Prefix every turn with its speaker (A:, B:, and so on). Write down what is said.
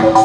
A: Música